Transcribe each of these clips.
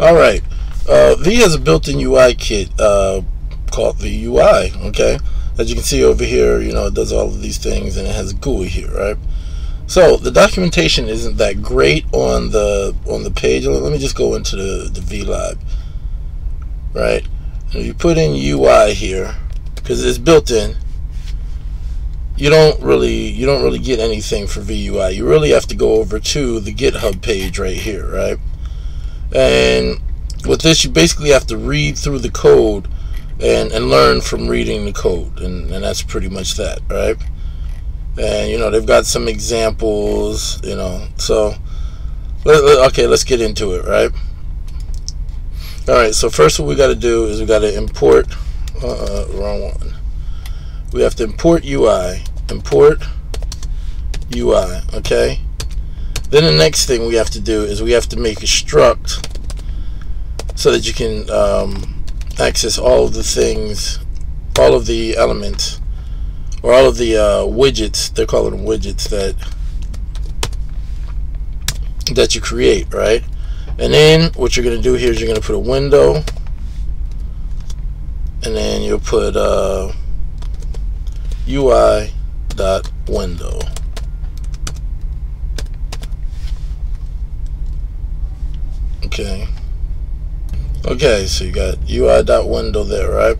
All right. Uh, v has a built-in UI kit uh, called VUI. Okay, as you can see over here, you know it does all of these things, and it has GUI here, right? So the documentation isn't that great on the on the page. Let me just go into the the VLab, right? And you put in UI here because it's built in. You don't really you don't really get anything for VUI. You really have to go over to the GitHub page right here, right? And with this, you basically have to read through the code and, and learn from reading the code. And, and that's pretty much that, right? And, you know, they've got some examples, you know. So, let, let, okay, let's get into it, right? All right, so first what we got to do is we got to import, uh, wrong one. We have to import UI, import UI, okay? Then the next thing we have to do is we have to make a struct so that you can um, access all of the things, all of the elements, or all of the uh, widgets. They're calling them widgets that that you create, right? And then what you're gonna do here is you're gonna put a window, and then you'll put uh, UI dot window. Okay. Okay, so you got UI.window there, right?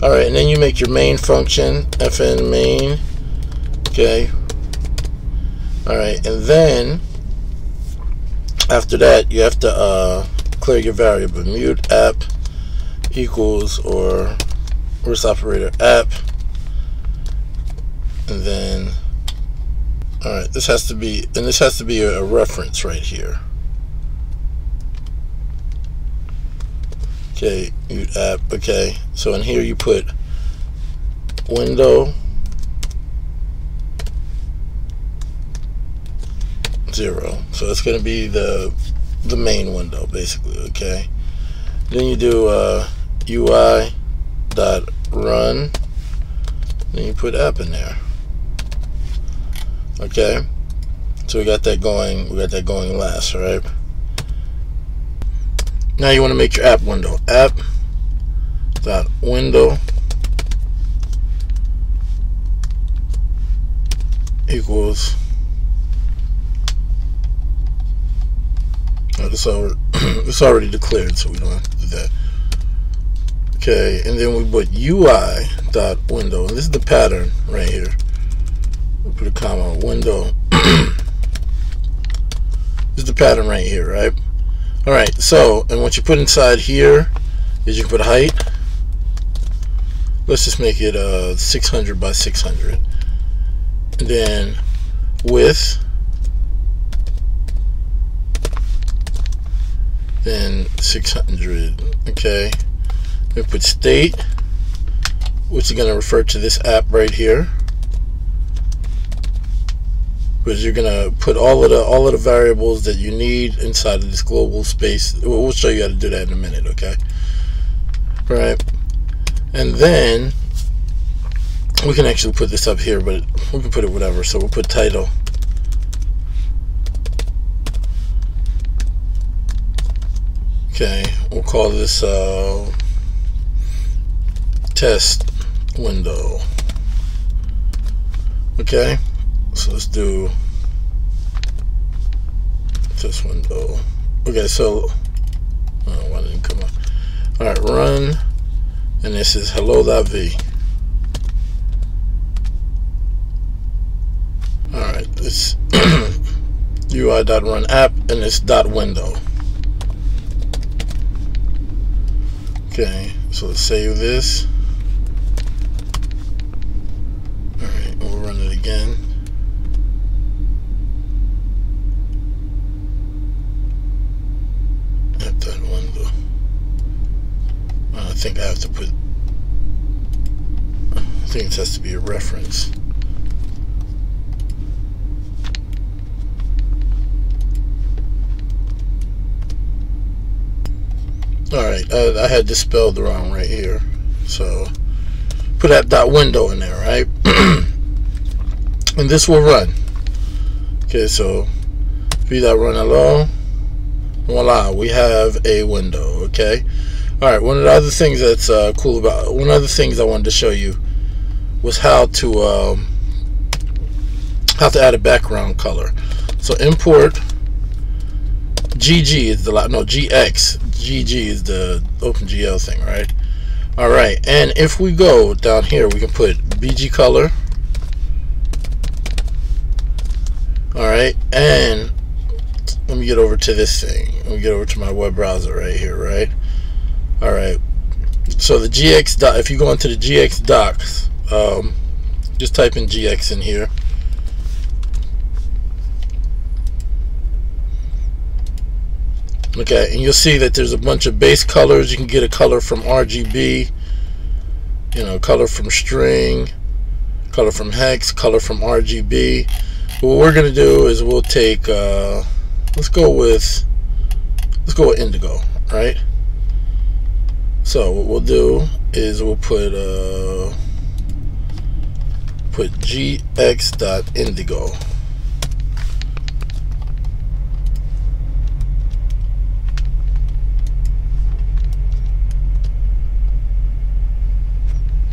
Alright, and then you make your main function, fn main. Okay. Alright, and then after that you have to uh, clear your variable. Mute app equals or reverse operator app. And then alright, this has to be and this has to be a reference right here. Okay, app. Okay, so in here you put window zero. So it's going to be the the main window basically. Okay. Then you do uh, UI dot run. Then you put app in there. Okay. So we got that going. We got that going last, right? Now you want to make your app window. App dot window equals oh, this already it's already declared, so we don't have to do that. Okay, and then we put UI dot window, and this is the pattern right here. We put a comma window. this is the pattern right here, right? Alright, so, and what you put inside here is you can put height. Let's just make it uh, 600 by 600. And then width. Then 600. Okay. We put state, which is going to refer to this app right here because you're gonna put all of the all of the variables that you need inside of this global space. We'll show you how to do that in a minute, okay? Right, and then we can actually put this up here, but we can put it whatever. So we'll put title. Okay, we'll call this uh, test window. Okay. So let's do this window. Okay, so oh, why didn't come up? All right, run, and this is hello.v. All right, this UI.run app and this dot window. Okay, so let's save this. All right, we'll run it again. Think I have to put I think it has to be a reference. Alright I, uh, I had this spelled wrong right here so put that dot window in there right? And this will run. Okay so v dot run hello voila we have a window okay all right one of the other things that's uh, cool about one of the things I wanted to show you was how to um, how to add a background color. So import GG is the lot no GX GG is the OpenGL thing right? All right and if we go down here we can put BG color. All right and let me get over to this thing. Let me get over to my web browser right here right all right so the GX doc if you go into the GX docs um, just type in GX in here. Okay and you'll see that there's a bunch of base colors. You can get a color from RGB you know color from string color from hex color from RGB but what we're gonna do is we'll take uh, let's go with let's go with indigo right so what we'll do is we'll put uh, put gx.indigo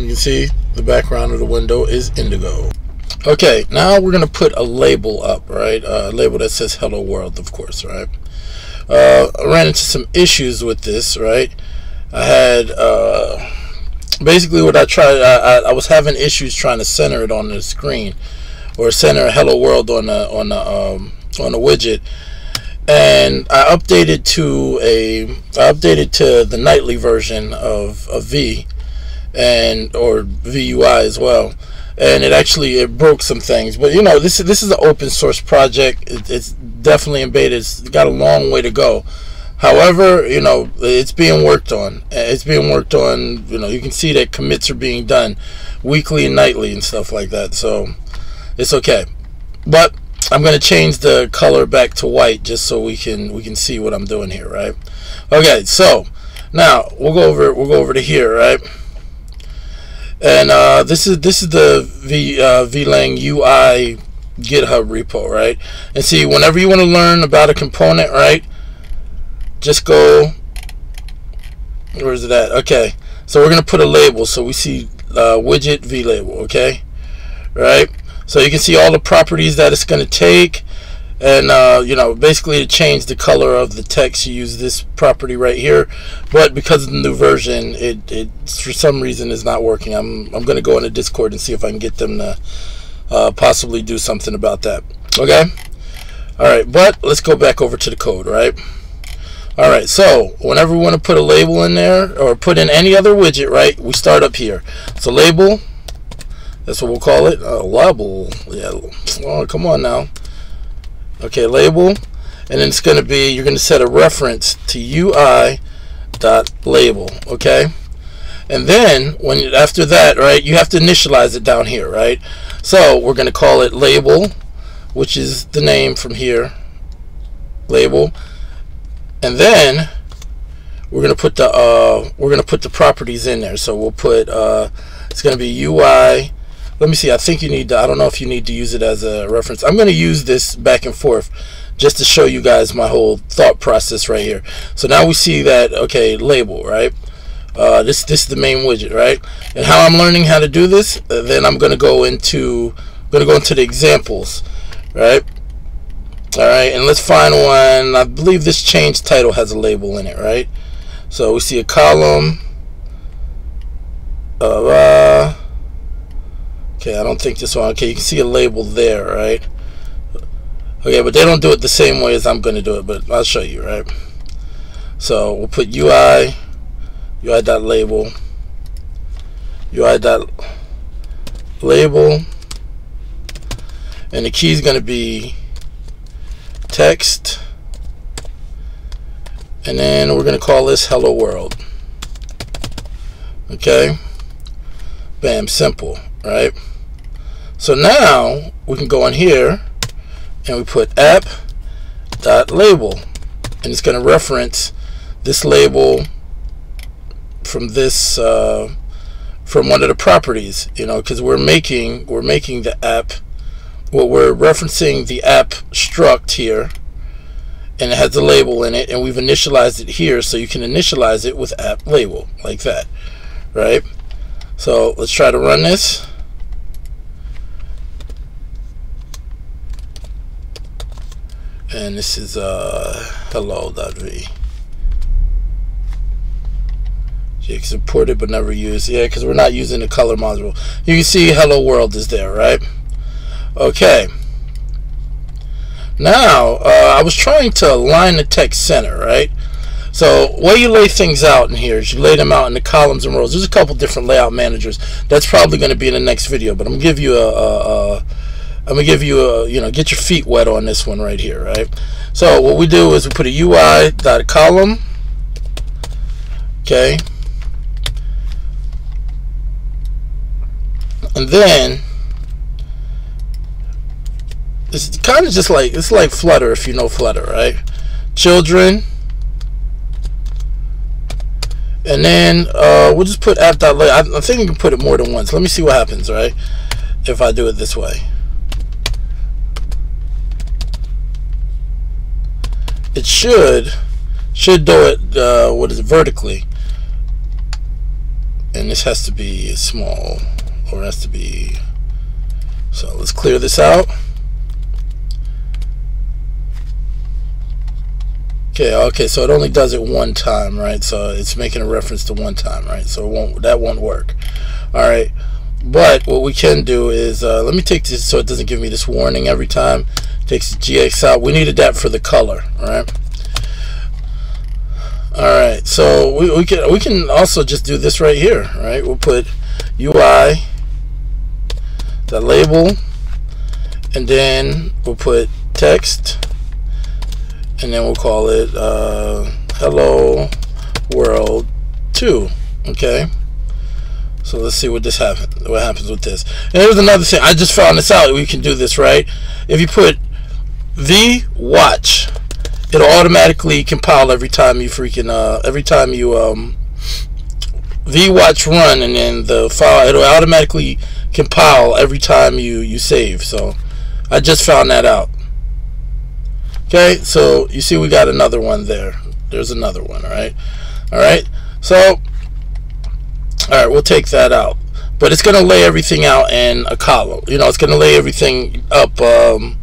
You can see the background of the window is indigo. Okay, now we're going to put a label up, right? A label that says hello world, of course, right? Uh, I ran into some issues with this, right? I had, uh, basically what I tried, I, I, I, was having issues trying to center it on the screen or center hello world on the, on the, um, on widget. And I updated to a, I updated to the nightly version of, of V and or VUI as well. And it actually it broke some things, but you know this this is an open source project. It, it's definitely in beta. It's got a long way to go. However, you know it's being worked on. It's being worked on. You know you can see that commits are being done weekly and nightly and stuff like that. So it's okay. But I'm going to change the color back to white just so we can we can see what I'm doing here, right? Okay, so now we'll go over we'll go over to here, right? and uh, this is this is the v uh, VLang UI GitHub repo, right? And see, whenever you want to learn about a component, right, just go. Where is it at? Okay, so we're gonna put a label. So we see uh, widget v label, okay, right? So you can see all the properties that it's gonna take and uh, you know basically to change the color of the text you use this property right here but because of the new version it, it for some reason is not working I'm, I'm gonna go into discord and see if I can get them to uh, possibly do something about that okay alright but let's go back over to the code right alright so whenever we want to put a label in there or put in any other widget right we start up here. So label that's what we'll call it uh, label yeah oh come on now. Okay label and then it's going to be you're going to set a reference to UI dot label okay? And then when after that right you have to initialize it down here right? So we're going to call it label which is the name from here label and then we're going to put the uh, we're to put the properties in there. So we'll put uh, it's going to be UI let me see I think you need to I don't know if you need to use it as a reference. I'm going to use this back and forth just to show you guys my whole thought process right here. So now we see that okay label right? Uh, this this is the main widget right? And how I'm learning how to do this uh, then I'm gonna go into I'm gonna go into the examples right all right and let's find one I believe this change title has a label in it right so we see a column uh, Okay, I don't think this one. Okay, you can see a label there, right? Okay, but they don't do it the same way as I'm going to do it, but I'll show you, right? So we'll put UI, UI dot label, UI dot label, and the key is going to be text, and then we're going to call this hello world. Okay, bam, simple, right? So now we can go in here and we put app dot label and it's going to reference this label from this uh, from one of the properties you know because we're making we're making the app what we're referencing the app struct here and it has a label in it and we've initialized it here so you can initialize it with app label like that right? So let's try to run this. And this is uh hello.v you support it but never use yeah because we're not using the color module. You can see hello world is there right okay now, uh, I was trying to align the text center, right? So, way you lay things out in here is you lay them out in the columns and rows. There's a couple different layout managers. That's probably going to be in the next video, but I'm gonna give you a, a, a I'm gonna give you a, you know, get your feet wet on this one right here, right? So what we do is we put a UI dot column, okay, and then it's kind of just like it's like Flutter if you know Flutter, right? Children, and then uh, we'll just put app.lay. I, I think you can put it more than once. Let me see what happens, right? If I do it this way. It should should do it uh, what is it vertically and this has to be small or has to be so let's clear this out Okay, okay, so it only does it one time, right? So it's making a reference to one time, right? So it won't that won't work. All right, but what we can do is uh, let me take this so it doesn't give me this warning every time. Takes GX out. We needed that for the color, all right? All right, so we, we can we can also just do this right here, right? We'll put UI the label, and then we'll put text and then we'll call it uh, hello world 2 okay? So let's see what this happens what happens with this. And here's another thing I just found this out we can do this right? If you put the watch it'll automatically compile every time you freaking uh every time you um the watch run and then the file it'll automatically compile every time you you save. So I just found that out Okay, so you see we got another one there. There's another one, all right? All right, so, all right, we'll take that out. But it's going to lay everything out in a column. You know, it's going to lay everything up um,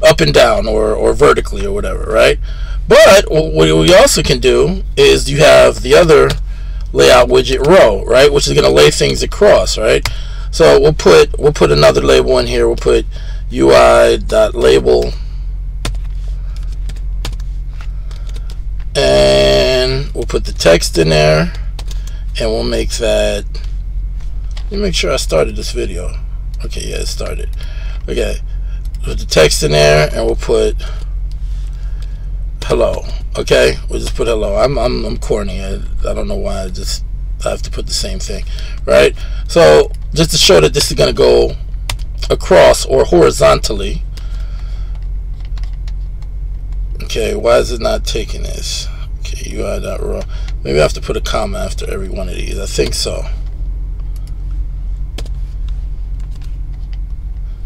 up and down or, or vertically or whatever, right? But what we also can do is you have the other layout widget row, right? Which is going to lay things across, right? So we'll put we'll put another label in here. We'll put UI.label and we'll put the text in there and we'll make that let me make sure I started this video. Okay yeah it started. Okay put the text in there and we'll put hello okay? We'll just put hello. I'm, I'm, I'm corny. I, I don't know why I just I have to put the same thing right? So just to show that this is gonna go across or horizontally Okay, why is it not taking this? Okay, you UI dot row. Maybe I have to put a comma after every one of these. I think so.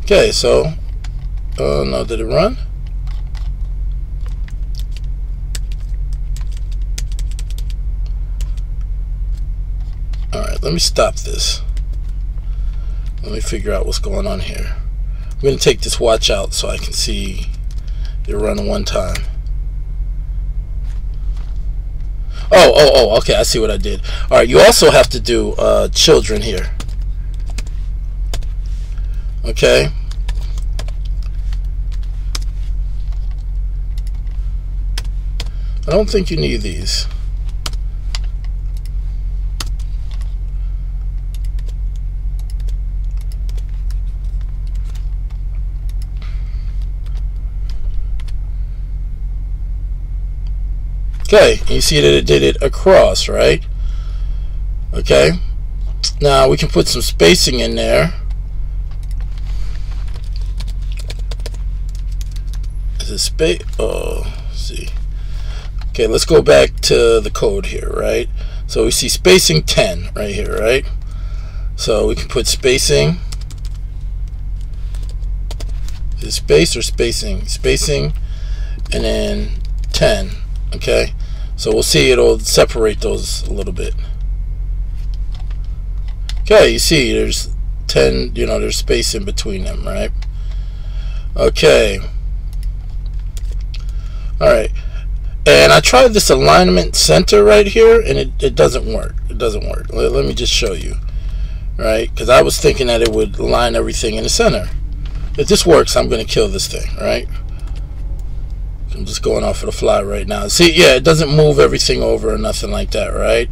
Okay, so, uh, no, did it run? Alright, let me stop this. Let me figure out what's going on here. I'm going to take this watch out so I can see it run one time. Oh, oh, oh, okay, I see what I did. All right, you also have to do uh, children here. Okay. I don't think you need these. Okay, you see that it did it across, right? Okay. Now we can put some spacing in there. Is it space? Oh, see. Okay, let's go back to the code here, right? So we see spacing 10 right here, right? So we can put spacing. Is space or spacing? Spacing, and then 10 okay so we'll see it'll separate those a little bit. Okay you see there's 10 you know there's space in between them right? Okay. All right and I tried this alignment center right here and it, it doesn't work. It doesn't work. Let, let me just show you. Right? Because I was thinking that it would align everything in the center. If this works I'm gonna kill this thing right I'm just going off of the fly right now. See yeah it doesn't move everything over or nothing like that right?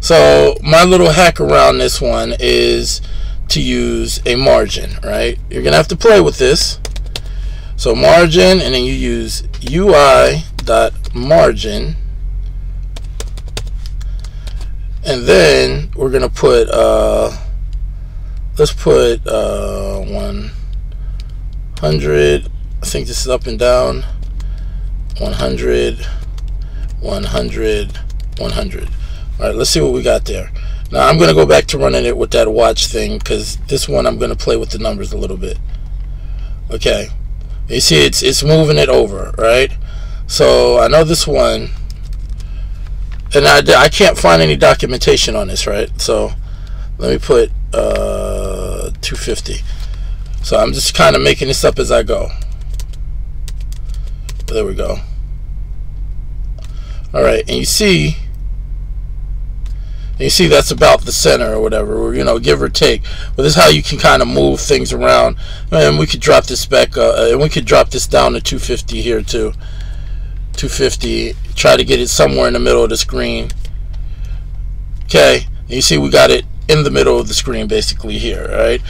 So my little hack around this one is to use a margin right? You're gonna have to play with this. So margin and then you use UI dot margin. And then we're gonna put uh let's put uh 100 I think this is up and down 100 100 100 all right let's see what we got there. Now I'm gonna go back to running it with that watch thing because this one I'm gonna play with the numbers a little bit. Okay you see it's it's moving it over right? So I know this one and I, I can't find any documentation on this right? So let me put uh, 250 so I'm just kind of making this up as I go there we go. All right and you see you see that's about the center or whatever or, you know give or take. But this is how you can kind of move things around. And we could drop this back uh, and we could drop this down to 250 here too. 250 try to get it somewhere in the middle of the screen. Okay and you see we got it in the middle of the screen basically here right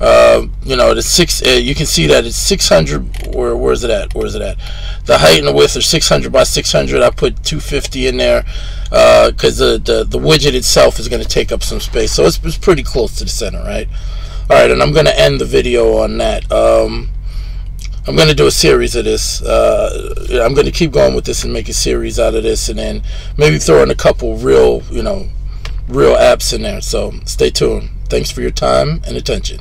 uh, you know the six uh, you can see that it's 600 where where's it at where's it at the height and the width are 600 by 600 I put 250 in there because uh, the, the the widget itself is going to take up some space so it's, it's pretty close to the center right all right and I'm going to end the video on that um, I'm going to do a series of this. Uh, I'm going to keep going with this and make a series out of this, and then maybe throw in a couple real, you know, real apps in there. So stay tuned. Thanks for your time and attention.